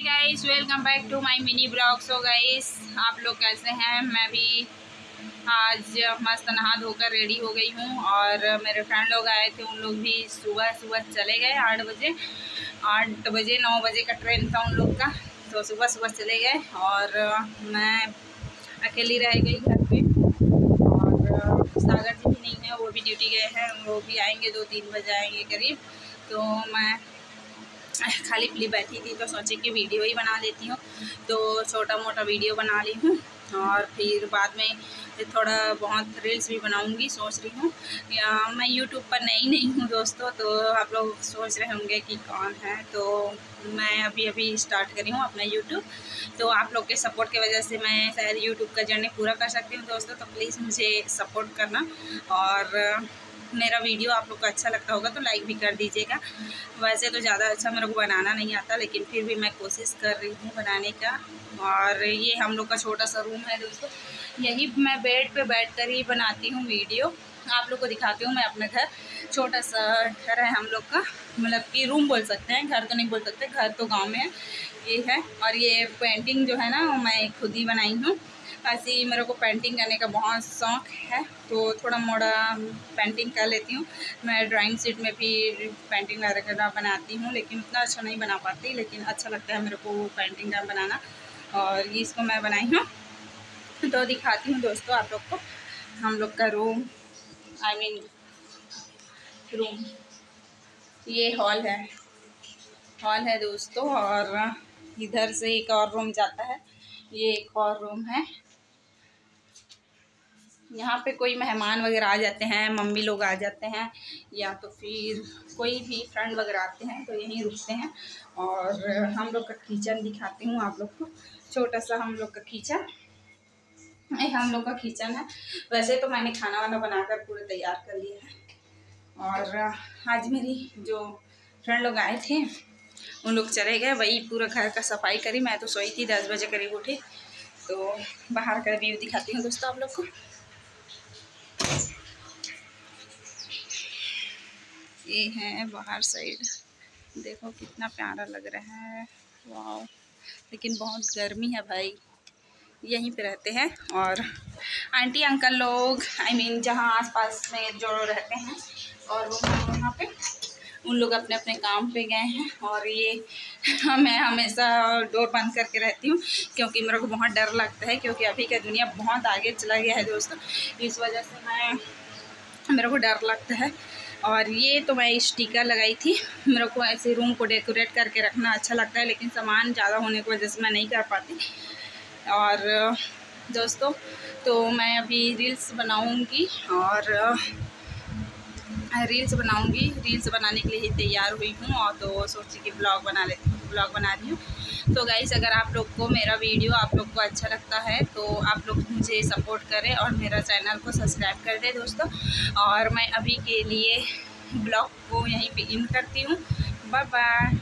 Guys welcome back to my mini blog so guys आप लोग कैसे हैं? मैं भी आज मस्त नहा धोकर रेडी हो गई हूँ और मेरे फ्रेंड लोग आए थे, उन लोग भी सुबह सुबह चले गए आठ बजे। आठ बजे, नौ बजे का ट्रेन था उन लोग का। तो सुबह सुबह चले गए और मैं अकेली रह गई घर पे। और सागर जी भी नहीं है, वो भी ड्यूटी गए हैं। वो भी आएँगे दो तीन बजे आएँगे करीब। तो मैं खाली पली बैठी थी तो सोची कि वीडियो ही बना लेती हूँ। तो छोटा मोटा वीडियो बना ली हूँ और फिर बाद में थोड़ा बहुत रील्स भी बनाऊँगी, सोच रही हूँ। मैं यूट्यूब पर नई नहीं हूँ दोस्तों तो आप लोग सोच रहे होंगे कि कौन है? तो मैं अभी अभी स्टार्ट करी हूँ अपना यूट्यूब तो आप लोग के सपोर्ट की वजह से मैं शायद यूट्यूब का जर्नी पूरा कर सकती हूँ दोस्तों तो प्लीज़ मुझे सपोर्ट करना और मेरा वीडियो आप लोग को अच्छा लगता होगा तो लाइक भी कर दीजिएगा। वैसे तो ज़्यादा अच्छा मेरे को बनाना नहीं आता, लेकिन फिर भी मैं कोशिश कर रही हूँ बनाने का। और ये हम लोग का छोटा सा रूम है दोस्तों। यही मैं बेड पे बैठ कर ही बनाती हूँ वीडियो। आप लोग को दिखाती हूँ मैं अपना घर। छोटा सा घर है हम लोग का। मतलब कि रूम बोल सकते हैं, घर तो नहीं बोल सकते, घर तो गाँव में है। ये है। और ये पेंटिंग जो है ना, मैं खुद ही बनाई हूँ। ऐसे ही मेरे को पेंटिंग करने का बहुत शौक़ है तो थोड़ा मोड़ा पेंटिंग कर लेती हूँ। मैं ड्राइंग शीट में भी पेंटिंग वगैरह बनाती हूँ, लेकिन उतना अच्छा नहीं बना पाती, लेकिन अच्छा लगता है मेरे को पेंटिंग का बनाना। और ये इसको मैं बनाई हूँ। तो दिखाती हूँ दोस्तों आप लोग को। हम लोग का रूम आई मीन रूम ये हॉल है। हॉल है दोस्तों और इधर से एक और रूम जाता है। ये एक और रूम है। यहाँ पे कोई मेहमान वगैरह आ जाते हैं, मम्मी लोग आ जाते हैं, या तो फिर कोई भी फ्रेंड वगैरह आते हैं तो यहीं रुकते हैं। और हम लोग का किचन दिखाती हूँ आप लोग को। छोटा सा हम लोग का किचन। हम लोग का किचन है। वैसे तो मैंने खाना वाना बनाकर पूरे तैयार कर लिया है। और आज मेरी जो फ्रेंड लोग आए थे, उन लोग चले गए। वही पूरा घर का सफ़ाई करी। मैं तो सोई थी दस बजे करीब उठी। तो बाहर का व्यू दिखाती हूँ दोस्तों आप लोग को। ये है बाहर साइड। देखो कितना प्यारा लग रहा है। वाह लेकिन बहुत गर्मी है भाई। यहीं पे रहते हैं और आंटी अंकल लोग आई I मीन mean, जहाँ आसपास में जो रहते हैं और वो वहाँ पे उन लोग अपने अपने काम पे गए हैं और ये मैं हमेशा डोर बंद करके रहती हूँ क्योंकि मेरे को बहुत डर लगता है क्योंकि अभी का दुनिया बहुत आगे चला गया है दोस्तों। इस वजह से मैं, मेरे को डर लगता है। और ये तो मैं स्टिकर लगाई थी। मेरे को ऐसे रूम को डेकोरेट करके रखना अच्छा लगता है लेकिन सामान ज़्यादा होने की वजह से मैं नहीं कर पाती। और दोस्तों तो मैं अभी रील्स बनाऊँगी और रील्स बनाऊँगी। रील्स बनाने के लिए ही तैयार हुई हूँ और तो सोची कि ब्लॉग बना लेती हूँ, ब्लॉग बना रही हूँ। तो गाइज़ अगर आप लोग को मेरा वीडियो आप लोग को अच्छा लगता है तो आप लोग मुझे सपोर्ट करें और मेरा चैनल को सब्सक्राइब कर दें दोस्तों। और मैं अभी के लिए ब्लॉग को यहीं पर इन करती हूँ। Bye bye